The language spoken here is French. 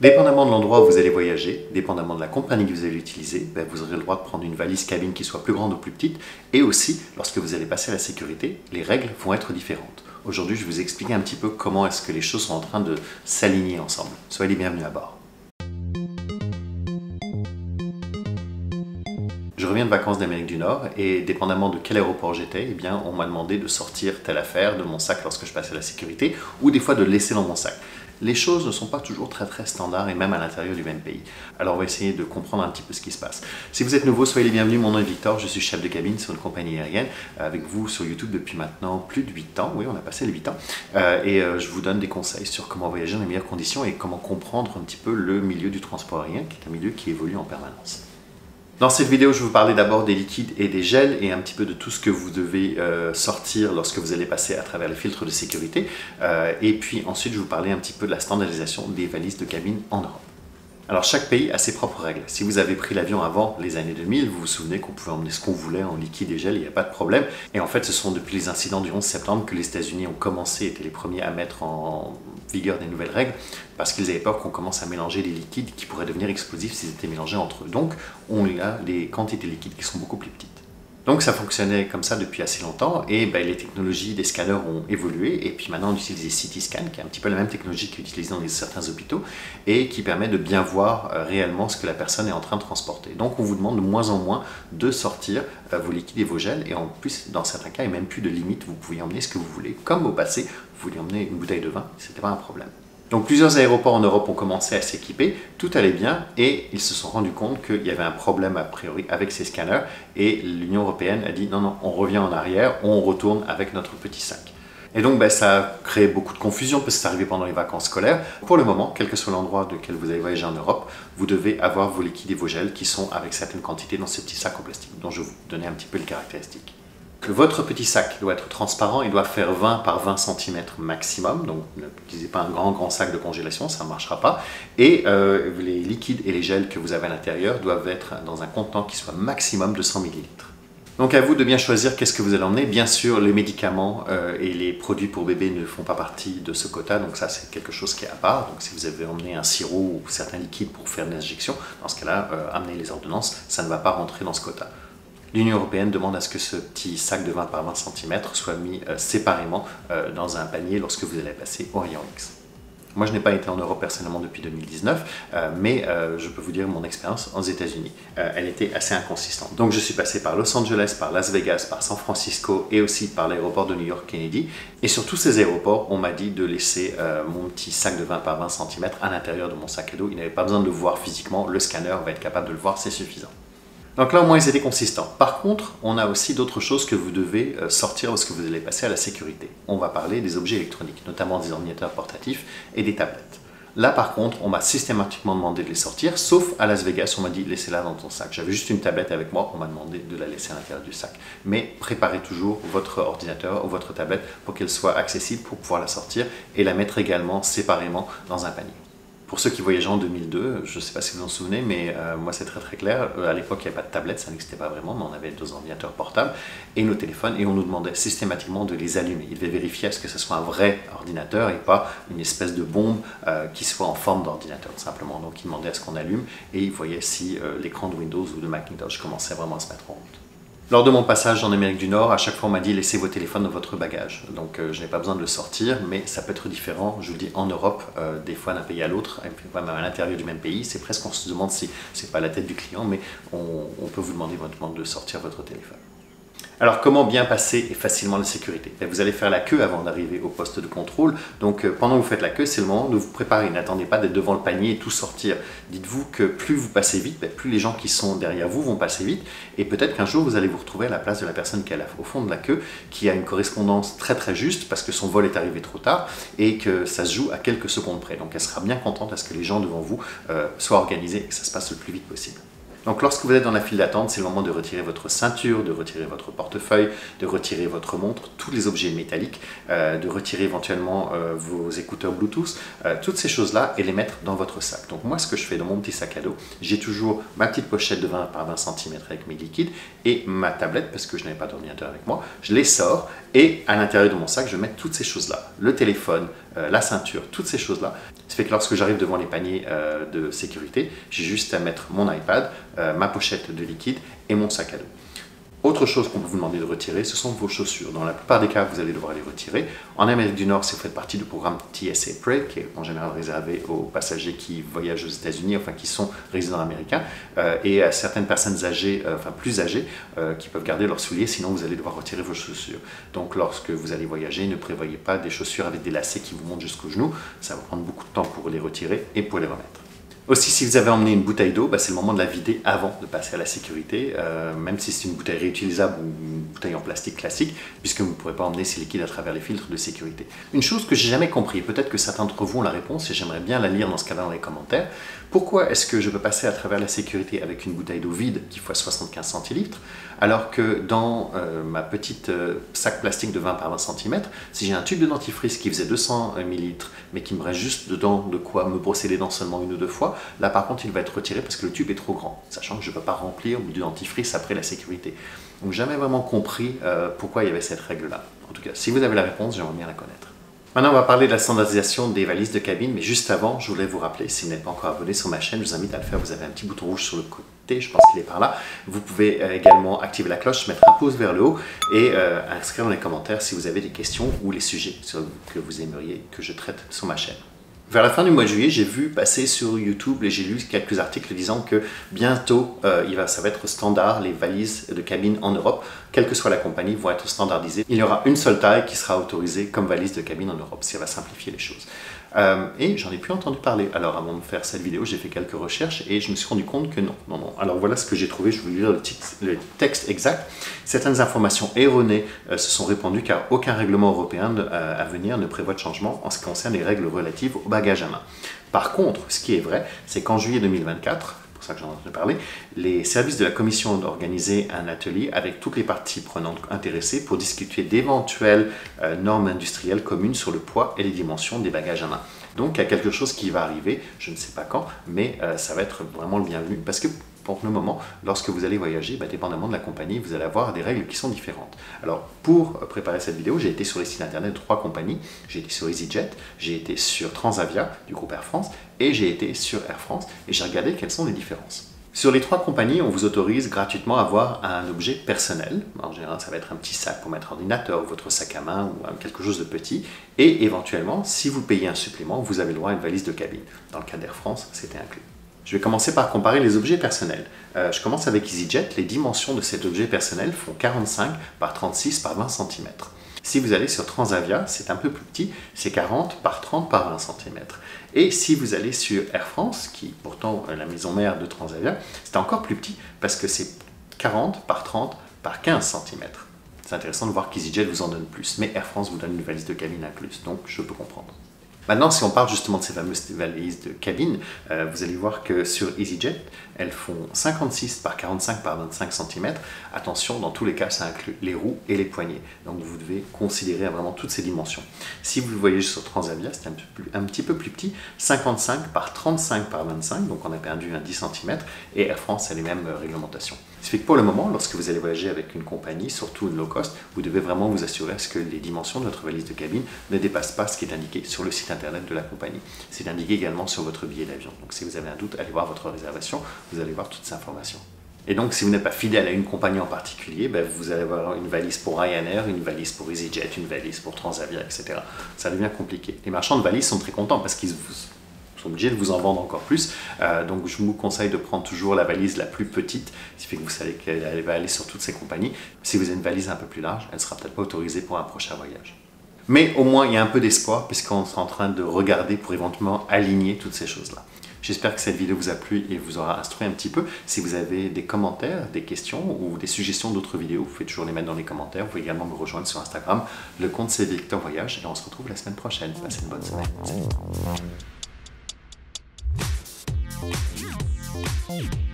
Dépendamment de l'endroit où vous allez voyager, dépendamment de la compagnie que vous allez utiliser, ben, vous aurez le droit de prendre une valise cabine qui soit plus grande ou plus petite. Et aussi, lorsque vous allez passer à la sécurité, les règles vont être différentes. Aujourd'hui, je vais vous expliquer un petit peu comment est-ce que les choses sont en train de s'aligner ensemble. Soyez les bienvenus à bord. Je reviens de vacances d'Amérique du Nord et dépendamment de quel aéroport j'étais, eh on m'a demandé de sortir telle affaire de mon sac lorsque je passais à la sécurité ou des fois de laisser dans mon sac les choses ne sont pas toujours très très standards et même à l'intérieur du même pays. Alors on va essayer de comprendre un petit peu ce qui se passe. Si vous êtes nouveau, soyez les bienvenus, mon nom est Victor, je suis chef de cabine sur une compagnie aérienne avec vous sur YouTube depuis maintenant plus de 8 ans, oui on a passé les 8 ans, euh, et euh, je vous donne des conseils sur comment voyager dans les meilleures conditions et comment comprendre un petit peu le milieu du transport aérien qui est un milieu qui évolue en permanence. Dans cette vidéo, je vais vous parler d'abord des liquides et des gels et un petit peu de tout ce que vous devez euh, sortir lorsque vous allez passer à travers les filtres de sécurité. Euh, et puis ensuite, je vais vous parler un petit peu de la standardisation des valises de cabine en Europe. Alors chaque pays a ses propres règles. Si vous avez pris l'avion avant les années 2000, vous vous souvenez qu'on pouvait emmener ce qu'on voulait en liquide et gel, il n'y a pas de problème. Et en fait, ce sont depuis les incidents du 11 septembre que les États-Unis ont commencé, étaient les premiers à mettre en vigueur des nouvelles règles, parce qu'ils avaient peur qu'on commence à mélanger les liquides qui pourraient devenir explosifs s'ils étaient mélangés entre eux. Donc, on a des quantités liquides qui sont beaucoup plus petites. Donc ça fonctionnait comme ça depuis assez longtemps et ben, les technologies des scanners ont évolué et puis maintenant on utilise des CT scans qui est un petit peu la même technologie qui est utilisée dans certains hôpitaux et qui permet de bien voir euh, réellement ce que la personne est en train de transporter. Donc on vous demande de moins en moins de sortir euh, vos liquides et vos gels et en plus dans certains cas il n'y a même plus de limite, vous pouvez emmener ce que vous voulez. Comme au passé, vous vouliez emmener une bouteille de vin, c'était pas un problème. Donc plusieurs aéroports en Europe ont commencé à s'équiper, tout allait bien et ils se sont rendus compte qu'il y avait un problème a priori avec ces scanners et l'Union Européenne a dit non, non, on revient en arrière, on retourne avec notre petit sac. Et donc ben, ça a créé beaucoup de confusion parce que c'est arrivé pendant les vacances scolaires. Pour le moment, quel que soit l'endroit de lequel vous allez voyager en Europe, vous devez avoir vos liquides et vos gels qui sont avec certaines quantités dans ces petits sacs en plastique dont je vous donner un petit peu les caractéristiques votre petit sac doit être transparent, il doit faire 20 par 20 cm maximum, donc n'utilisez pas un grand grand sac de congélation, ça ne marchera pas. Et euh, les liquides et les gels que vous avez à l'intérieur doivent être dans un contenant qui soit maximum de 100 ml. Donc à vous de bien choisir qu'est-ce que vous allez emmener. Bien sûr, les médicaments euh, et les produits pour bébé ne font pas partie de ce quota, donc ça c'est quelque chose qui est à part. Donc si vous avez emmené un sirop ou certains liquides pour faire une injection, dans ce cas-là, euh, amenez les ordonnances, ça ne va pas rentrer dans ce quota. L'Union européenne demande à ce que ce petit sac de 20 par 20 cm soit mis euh, séparément euh, dans un panier lorsque vous allez passer au rayon X. Moi, je n'ai pas été en Europe personnellement depuis 2019, euh, mais je peux vous dire mon expérience aux États-Unis. elle était assez inconsistante. Donc, je suis passé par Los Angeles, par Las Vegas, par San Francisco et aussi par l'aéroport de New York Kennedy. Et sur tous ces aéroports, on m'a dit de laisser mon petit sac de 20 par 20 cm à l'intérieur de mon sac à dos. Il n'avait pas besoin de le voir physiquement. Le scanner va être capable de le voir, c'est suffisant. Donc là, au moins, ils étaient consistants. Par contre, on a aussi d'autres choses que vous devez euh, sortir lorsque vous allez passer à la sécurité. On va parler des objets électroniques, notamment des ordinateurs portatifs et des tablettes. Là, par contre, on m'a systématiquement demandé de les sortir, sauf à Las Vegas, on m'a dit laissez-la dans ton sac. J'avais juste une tablette avec moi, on m'a demandé de la laisser à l'intérieur du sac. Mais préparez toujours votre ordinateur ou votre tablette pour qu'elle soit accessible pour pouvoir la sortir et la mettre également séparément dans un panier. Pour ceux qui voyageaient en 2002, je ne sais pas si vous en souvenez, mais euh, moi c'est très très clair. Euh, à l'époque, il n'y avait pas de tablette, ça n'existait pas vraiment, mais on avait deux ordinateurs portables et nos téléphones, et on nous demandait systématiquement de les allumer. Il devait vérifier à ce que ce soit un vrai ordinateur et pas une espèce de bombe euh, qui soit en forme d'ordinateur, simplement. Donc il demandait à ce qu'on allume et il voyait si l'écran de Windows ou de Macintosh commençait vraiment à se mettre en route. Lors de mon passage en Amérique du Nord, à chaque fois on m'a dit laissez vos téléphones dans votre bagage. Donc euh, je n'ai pas besoin de le sortir, mais ça peut être différent. Je vous dis en Europe, euh, des fois d'un pays à l'autre, même à l'intérieur du même pays, c'est presque on se demande si c'est pas la tête du client, mais on, peut vous demander éventuellement de sortir votre téléphone. Alors comment bien passer facilement la sécurité? Ben, Vous allez faire la queue avant d'arriver au poste de contrôle. Donc euh, pendant que vous faites la queue, c'est le moment de vous préparer. N'attendez pas d'être devant le panier et tout sortir. Dites-vous que plus vous passez vite, ben, plus les gens qui sont derrière vous vont passer vite. Et peut-être qu'un jour, vous allez vous retrouver à la place de la personne qui est au fond de la queue, qui a une correspondance très très juste parce que son vol est arrivé trop tard et que ça se joue à quelques secondes près. Donc elle sera bien contente à ce que les gens devant vous euh, soient organisés et que ça se passe le plus vite possible. Donc lorsque vous êtes dans la file d'attente, c'est le moment de retirer votre ceinture, de retirer votre portefeuille, de retirer votre montre, tous les objets métalliques, euh, de retirer éventuellement euh, vos écouteurs Bluetooth, euh, toutes ces choses-là et les mettre dans votre sac. Donc moi ce que je fais dans mon petit sac à dos, j'ai toujours ma petite pochette de 20 par 20 cm avec mes liquides et ma tablette parce que je n'avais pas d'ordinateur avec moi. Je les sors et à l'intérieur de mon sac, je mets toutes ces choses-là. Le téléphone, la ceinture, toutes ces choses-là. Ça fait que lorsque j'arrive devant les paniers de sécurité, j'ai juste à mettre mon iPad, ma pochette de liquide et mon sac à dos. Autre chose qu'on peut vous demander de retirer, ce sont vos chaussures. Dans la plupart des cas, vous allez devoir les retirer. En Amérique du Nord, vous faites partie du programme TSA PRE, qui est en général réservé aux passagers qui voyagent aux États-Unis, enfin qui sont résidents américains, euh, et à certaines personnes âgées, euh, enfin plus âgées, euh, qui peuvent garder leurs souliers, sinon vous allez devoir retirer vos chaussures. Donc lorsque vous allez voyager, ne prévoyez pas des chaussures avec des lacets qui vous montent jusqu'au genou. Ça va prendre beaucoup de temps pour les retirer et pour les remettre. Aussi, si vous avez emmené une bouteille d'eau, bah, c'est le moment de la vider avant de passer à la sécurité, euh, même si c'est une bouteille réutilisable ou une bouteille en plastique classique, puisque vous ne pourrez pas emmener ces liquides à travers les filtres de sécurité. Une chose que j'ai jamais compris, peut-être que certains d'entre vous ont la réponse et j'aimerais bien la lire dans ce cas-là dans les commentaires. Pourquoi est-ce que je peux passer à travers la sécurité avec une bouteille d'eau vide qui fait 75 centilitres, alors que dans euh, ma petite euh, sac plastique de 20 par 20 cm, si j'ai un tube de dentifrice qui faisait 200 ml, mais qui me reste juste dedans de quoi me brosser les dents seulement une ou deux fois, là par contre il va être retiré parce que le tube est trop grand, sachant que je ne peux pas remplir du dentifrice après la sécurité. Donc jamais vraiment compris euh, pourquoi il y avait cette règle-là. En tout cas, si vous avez la réponse, j'aimerais bien la connaître. Maintenant, on va parler de la standardisation des valises de cabine, mais juste avant, je voulais vous rappeler, si vous n'êtes pas encore abonné sur ma chaîne, je vous invite à le faire. Vous avez un petit bouton rouge sur le côté, je pense qu'il est par là. Vous pouvez euh, également activer la cloche, mettre un pouce vers le haut et euh, inscrire dans les commentaires si vous avez des questions ou les sujets que vous aimeriez que je traite sur ma chaîne. Vers la fin du mois de juillet, j'ai vu passer sur YouTube et j'ai lu quelques articles disant que bientôt, euh, il va, ça va être standard, les valises de cabine en Europe, quelle que soit la compagnie, vont être standardisées. Il y aura une seule taille qui sera autorisée comme valise de cabine en Europe, ça va simplifier les choses. Euh, et j'en ai plus entendu parler. Alors avant de faire cette vidéo, j'ai fait quelques recherches et je me suis rendu compte que non. non, non. Alors voilà ce que j'ai trouvé, je vais vous lire le, texte exact. Certaines informations erronées euh, se sont répandues car aucun règlement européen euh, à venir ne prévoit de changement en ce qui concerne les règles relatives au bagage à main. Par contre, ce qui est vrai, c'est qu'en juillet 2024, pour que j'en ai entendu parler, les services de la Commission ont organisé un atelier avec toutes les parties prenantes intéressées pour discuter d'éventuelles normes industrielles communes sur le poids et les dimensions des bagages à main. Donc il y a quelque chose qui va arriver, je ne sais pas quand, mais euh, ça va être vraiment le bienvenu. Parce que pour le moment, lorsque vous allez voyager, bah, dépendamment de la compagnie, vous allez avoir des règles qui sont différentes. Alors, pour préparer cette vidéo, j'ai été sur les sites internet de trois compagnies. J'ai été sur EasyJet, j'ai été sur Transavia du groupe Air France et j'ai été sur Air France et j'ai regardé quelles sont les différences. Sur les trois compagnies, on vous autorise gratuitement à avoir un objet personnel. En général, ça va être un petit sac pour mettre ordinateur, votre sac à main ou quelque chose de petit. Et éventuellement, si vous payez un supplément, vous avez le droit à une valise de cabine. Dans le cas d'Air France, c'était inclus. Je vais commencer par comparer les objets personnels. Euh, je commence avec EasyJet. Les dimensions de cet objet personnel font 45 par 36 par 20 cm. Si vous allez sur Transavia, c'est un peu plus petit, c'est 40 par 30 par 20 cm. Et si vous allez sur Air France, qui pourtant est la maison mère de Transavia, c'est encore plus petit parce que c'est 40 par 30 par 15 cm. C'est intéressant de voir qu'EasyJet vous en donne plus, mais Air France vous donne une valise de cabine incluse, donc je peux comprendre. Maintenant, si on parle justement de ces fameuses valises de cabine, euh, vous allez voir que sur EasyJet, elles font 56 par 45 par 25 cm. Attention, dans tous les cas, ça inclut les roues et les poignées. Donc vous devez considérer vraiment toutes ces dimensions. Si vous voyagez sur Transavia, c'est un, un, petit peu plus petit, 55 par 35 par 25, donc on a perdu un 10 cm, et Air France a les mêmes réglementations. Ce fait que pour le moment, lorsque vous allez voyager avec une compagnie, surtout une low cost, vous devez vraiment vous assurer que les dimensions de votre valise de cabine ne dépassent pas ce qui est indiqué sur le site internet de la compagnie. C'est indiqué également sur votre billet d'avion. Donc si vous avez un doute, allez voir votre réservation, vous allez voir toutes ces informations. Et donc, si vous n'êtes pas fidèle à une compagnie en particulier, ben, vous allez avoir une valise pour Ryanair, une valise pour EasyJet, une valise pour Transavia, etc. Ça devient compliqué. Les marchands de valises sont très contents parce qu'ils sont obligés de vous en vendre encore plus. Euh, donc je vous conseille de prendre toujours la valise la plus petite, ce qui fait que vous savez qu'elle va aller sur toutes ces compagnies. Si vous avez une valise un peu plus large, elle ne sera peut-être pas autorisée pour un prochain voyage. Mais au moins, il y a un peu d'espoir puisqu'on est en train de regarder pour éventuellement aligner toutes ces choses-là. J'espère que cette vidéo vous a plu et vous aura instruit un petit peu. Si vous avez des commentaires, des questions ou des suggestions d'autres vidéos, vous pouvez toujours les mettre dans les commentaires. Vous pouvez également me rejoindre sur Instagram. Le compte c'est Victor Voyage et on se retrouve la semaine prochaine. Passez une bonne semaine. Bye.